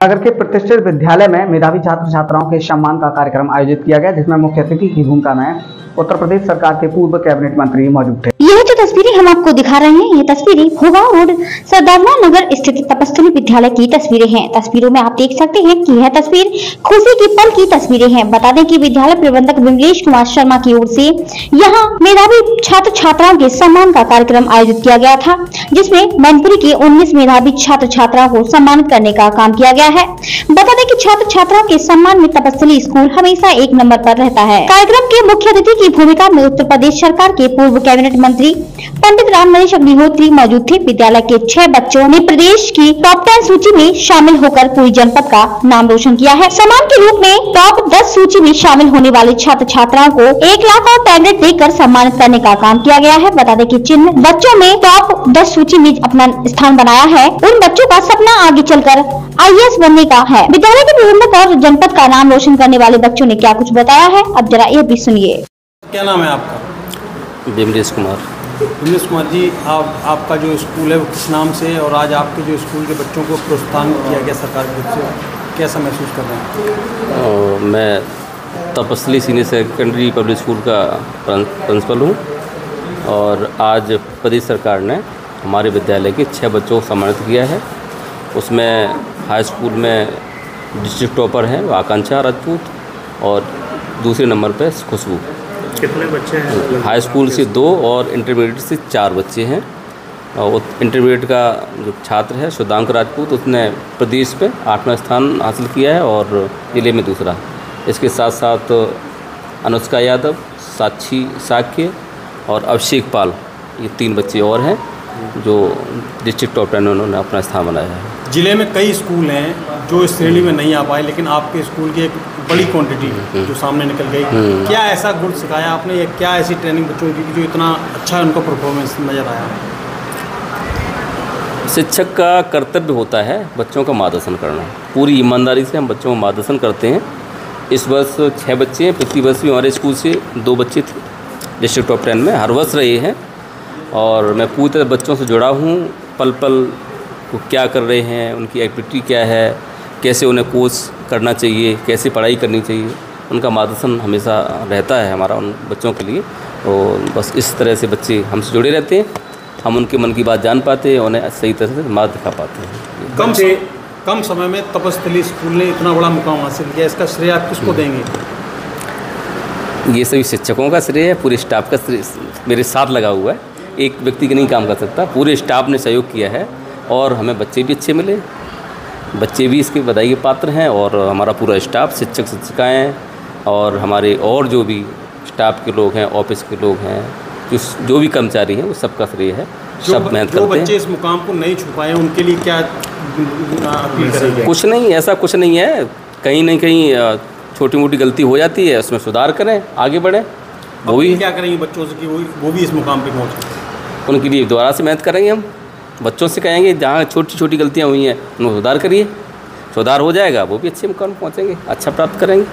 नगर के प्रतिष्ठित विद्यालय में मेधावी छात्र छात्राओं के सम्मान का कार्यक्रम आयोजित किया गया, जिसमें मुख्य अतिथि की भूमिका में उत्तर प्रदेश सरकार के पूर्व कैबिनेट मंत्री मौजूद थे। यह जो तस्वीरें हम आपको दिखा रहे हैं, ये तस्वीरें भोगांव रोड सरदारना नगर स्थित तपस्थली विद्यालय की तस्वीरें हैं। तस्वीरों में आप देख सकते हैं कि यह तस्वीर खुशी की पल की तस्वीरें हैं। बता दें कि विद्यालय प्रबंधक विमलेश कुमार शर्मा की ओर से यहाँ मेधावी छात्र छात्राओं के सम्मान का कार्यक्रम आयोजित किया गया था, जिसमें मैनपुरी के 19 मेधावी छात्र छात्राओं को सम्मानित करने का काम किया गया है। बता दें की छात्र छात्राओं के सम्मान में तपस्थली स्कूल हमेशा एक नंबर आरोप रहता है। कार्यक्रम के मुख्य अतिथि की भूमिका में उत्तर प्रदेश सरकार के पूर्व कैबिनेट मंत्री पंडित राम नरेश अग्निहोत्री मौजूद थे। विद्यालय के छह बच्चों ने प्रदेश की टॉप टेन सूची में शामिल होकर पूरी जनपद का नाम रोशन किया है। सम्मान के रूप में टॉप दस सूची में शामिल होने वाले छात्र छात्राओं को एक लाख और टैबलेट देकर सम्मानित करने का काम किया गया है। बता दें की जिन बच्चों में टॉप दस सूची में अपना स्थान बनाया है। उन बच्चों का सपना आगे चलकर आईएएस बनने का है। विद्यालय के प्रबंधक और जनपद का नाम रोशन करने वाले बच्चों ने क्या कुछ बताया है? अब जरा यह भी सुनिए। क्या नाम है आपका? बिमलेश कुमार। दिनेश कुमार जी आप आपका जो स्कूल है वो किस नाम से और आज आपके जो स्कूल के बच्चों को प्रोत्साहन किया गया सरकार की तरफ़ से कैसा महसूस कर रहे हैं? मैं तपस्ली सीनियर सेकेंडरी पब्लिक स्कूल का प्रिंसिपल हूँ और आज प्रदेश सरकार ने हमारे विद्यालय के छः बच्चों को सम्मानित किया है। उसमें हाई स्कूल में डिस्ट्रिक्ट टॉपर हैं आकांक्षा राजपूत और दूसरे नंबर पे खुशबू। कितने बच्चे हैं? हाई स्कूल से दो और इंटरमीडिएट से चार बच्चे हैं। और इंटरमीडिएट का जो छात्र है सुदांक राजपूत, उसने प्रदेश पे आठवां स्थान हासिल किया है और ज़िले में दूसरा। इसके साथ साथ अनुष्का यादव, साक्षी साक्य और अभिषेक पाल, ये तीन बच्चे और हैं, जो डिस्ट्रिक्ट टॉप टेन उन्होंने अपना स्थान बनाया है। ज़िले में कई स्कूल हैं जो इस श्रेणी में नहीं आ पाए लेकिन आपके स्कूल की एक बड़ी क्वांटिटी जो सामने निकल गई। क्या ऐसा गुण सिखाया आपने या क्या ऐसी ट्रेनिंग बच्चों की जो इतना अच्छा उनका परफॉर्मेंस नज़र आया? शिक्षक का कर्तव्य होता है बच्चों का मार्गदर्शन करना। पूरी ईमानदारी से हम बच्चों का मार्गदर्शन करते हैं। इस वर्ष छः बच्चे हैं पिछली वर्ष भी हमारे स्कूल से दो बच्चे थे डिस्ट्रिक्ट टॉप टेन में हर वर्ष रहे हैं। और मैं पूरी तरह बच्चों से जुड़ा हूँ पल पल वो क्या कर रहे हैं उनकी एक्टिविटी क्या है कैसे उन्हें कोर्स करना चाहिए कैसे पढ़ाई करनी चाहिए उनका मार्गदर्शन हमेशा रहता है हमारा उन बच्चों के लिए। और बस इस तरह से बच्चे हमसे जुड़े रहते हैं हम उनके मन की बात जान पाते हैं उन्हें सही तरह से मार्ग दिखा पाते हैं। कम से कम समय में तपस्थली स्कूल ने इतना बड़ा मुकाम हासिल किया इसका श्रेय आप किसको देंगे? ये सभी शिक्षकों का श्रेय है पूरे स्टाफ का श्रेय मेरे साथ लगा हुआ है। एक व्यक्ति के नहीं काम कर सकता पूरे स्टाफ ने सहयोग किया है। और हमें बच्चे भी अच्छे मिले। बच्चे भी इसके बधाई के पात्र हैं और हमारा पूरा स्टाफ शिक्षक शिक्षिकाएँ और हमारे और जो भी स्टाफ के लोग हैं ऑफ़िस के लोग हैं जो जो भी कर्मचारी हैं वो सबका श्रेय है। सब मेहनत जो करते बच्चे हैं इस मुकाम को नहीं छू पाए उनके लिए क्या कुछ नहीं ऐसा कुछ नहीं है। कहीं ना कहीं छोटी मोटी गलती हो जाती है उसमें सुधार करें आगे बढ़ें। वो भी क्या करेंगे बच्चों से कि वो वो भी इस मुकाम पे पहुँचे उनके लिए दोबारा से मेहनत करेंगे हम। बच्चों से कहेंगे, जहाँ छोटी छोटी गलतियाँ हुई हैं, उनको सुधार करिए। सुधार हो जाएगा, वो भी अच्छे मुकाम पहुँचेंगे अच्छा प्राप्त करेंगे।